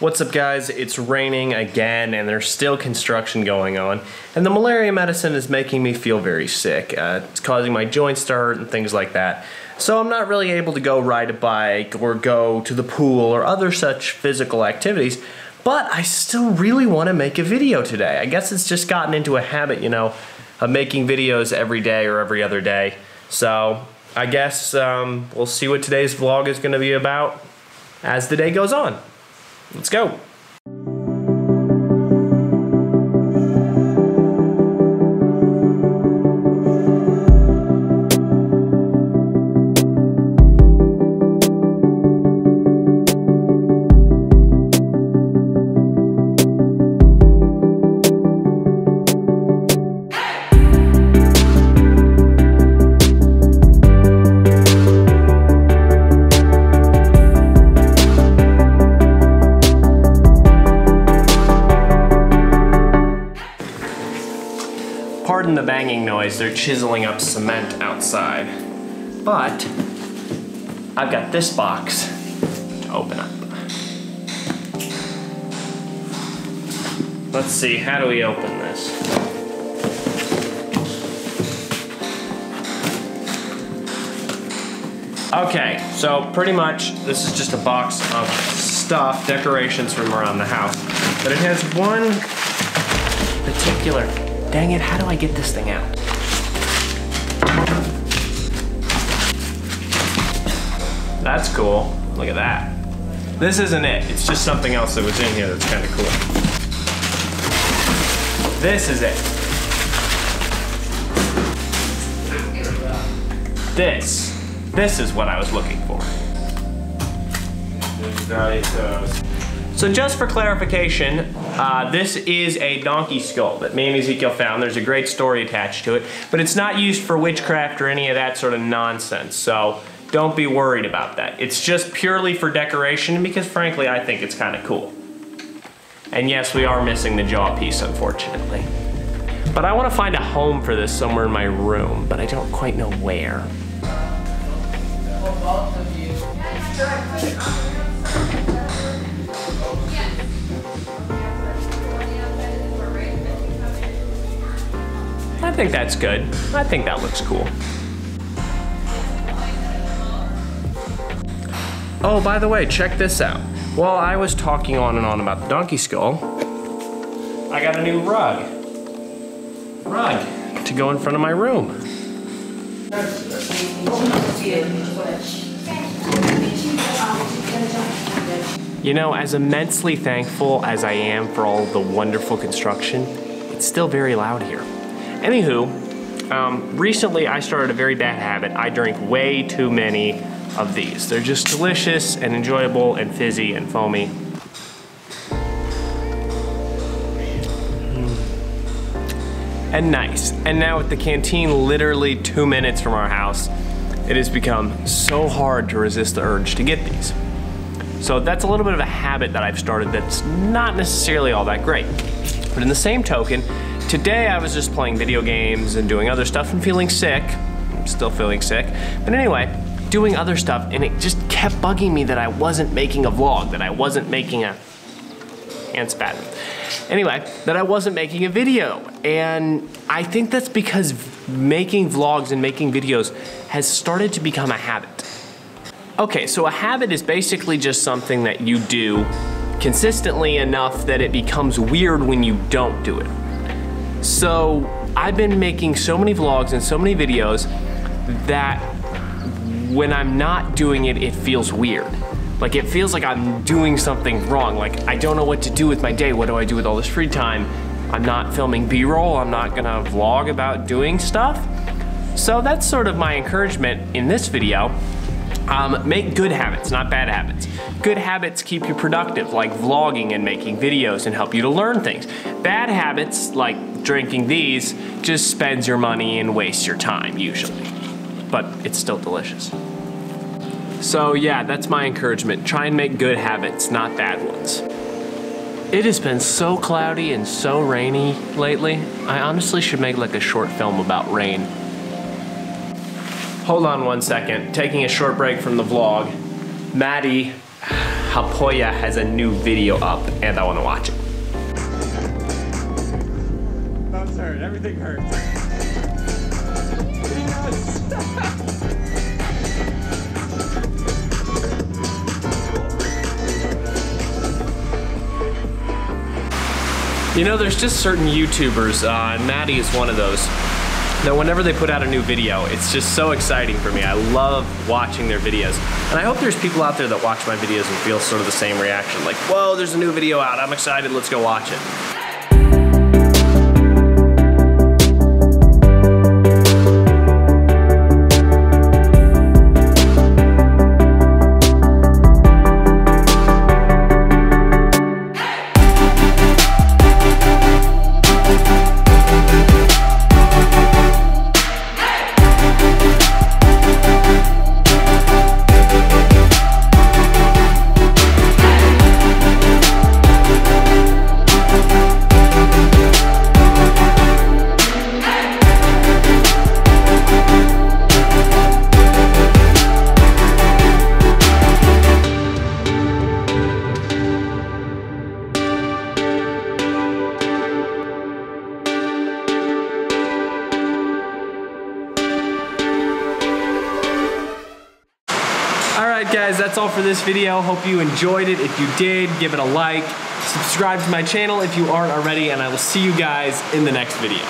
What's up guys, it's raining again and there's still construction going on and the malaria medicine is making me feel very sick. Uh, it's causing my joints to hurt and things like that. So I'm not really able to go ride a bike or go to the pool or other such physical activities, but I still really want to make a video today. I guess it's just gotten into a habit, you know, of making videos every day or every other day. So I guess um, we'll see what today's vlog is going to be about as the day goes on. Let's go. Pardon the banging noise, they're chiseling up cement outside. But, I've got this box to open up. Let's see, how do we open this? Okay, so pretty much this is just a box of stuff, decorations from around the house. But it has one particular Dang it, how do I get this thing out? That's cool. Look at that. This isn't it. It's just something else that was in here that's kind of cool. This is it. This. This is what I was looking for. Uh, so just for clarification, uh, this is a donkey skull that me and Ezekiel found. There's a great story attached to it, but it's not used for witchcraft or any of that sort of nonsense. So don't be worried about that. It's just purely for decoration because frankly, I think it's kind of cool. And yes, we are missing the jaw piece, unfortunately. But I want to find a home for this somewhere in my room, but I don't quite know where. I think that's good. I think that looks cool. Oh, by the way, check this out. While I was talking on and on about the donkey skull, I got a new rug. Rug to go in front of my room. You know, as immensely thankful as I am for all the wonderful construction, it's still very loud here. Anywho, um, recently I started a very bad habit. I drink way too many of these. They're just delicious and enjoyable and fizzy and foamy. Mm. And nice. And now with the canteen literally two minutes from our house, it has become so hard to resist the urge to get these. So that's a little bit of a habit that I've started that's not necessarily all that great. But in the same token, today I was just playing video games and doing other stuff and feeling sick. I'm still feeling sick. But anyway, doing other stuff and it just kept bugging me that I wasn't making a vlog, that I wasn't making a and spat. Anyway, that I wasn't making a video. And I think that's because making vlogs and making videos has started to become a habit. Okay, so a habit is basically just something that you do consistently enough that it becomes weird when you don't do it. So I've been making so many vlogs and so many videos that when I'm not doing it, it feels weird. Like it feels like I'm doing something wrong. Like I don't know what to do with my day. What do I do with all this free time? I'm not filming B-roll. I'm not gonna vlog about doing stuff. So that's sort of my encouragement in this video. Um, make good habits, not bad habits. Good habits keep you productive, like vlogging and making videos and help you to learn things. Bad habits, like drinking these, just spends your money and wastes your time, usually. But it's still delicious. So yeah, that's my encouragement. Try and make good habits, not bad ones. It has been so cloudy and so rainy lately. I honestly should make like a short film about rain. Hold on one second, taking a short break from the vlog. Matti Haapoja has a new video up and I wanna watch it. Hurt. Everything hurts. You know, there's just certain YouTubers, uh, and Matti is one of those, that whenever they put out a new video, it's just so exciting for me. I love watching their videos. And I hope there's people out there that watch my videos and feel sort of the same reaction. Like, whoa, there's a new video out. I'm excited. Let's go watch it. Alright guys, that's all for this video. Hope you enjoyed it. If you did, give it a like. Subscribe to my channel if you aren't already, and I will see you guys in the next video.